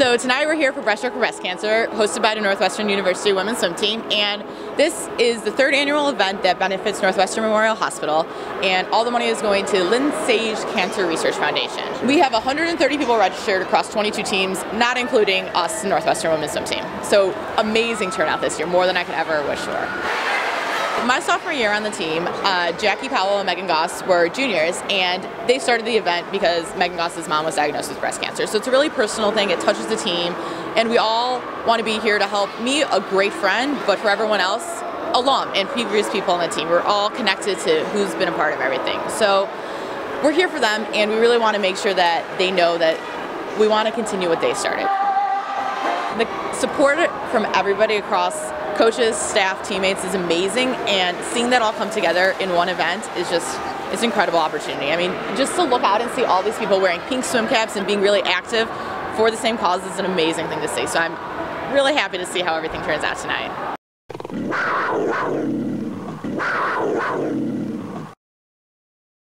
So tonight we're here for Breaststroke for Breast Cancer, hosted by the Northwestern University Women's Swim Team, and this is the third annual event that benefits Northwestern Memorial Hospital, and all the money is going to Lynn Sage Cancer Research Foundation. We have 130 people registered across 22 teams, not including us, the Northwestern Women's Swim Team. So amazing turnout this year, more than I could ever wish for. My sophomore year on the team, uh, Jackie Powell and Megan Goss were juniors, and they started the event because Megan Goss's mom was diagnosed with breast cancer. So it's a really personal thing. It touches the team, and we all want to be here to help me, a great friend, but for everyone else, alum and previous people on the team. We're all connected to who's been a part of everything. So we're here for them, and we really want to make sure that they know that we want to continue what they started. The support from everybody across coaches, staff, teammates is amazing, and seeing that all come together in one event is just it's an incredible opportunity. I mean, just to look out and see all these people wearing pink swim caps and being really active for the same cause is an amazing thing to see. So I'm really happy to see how everything turns out tonight.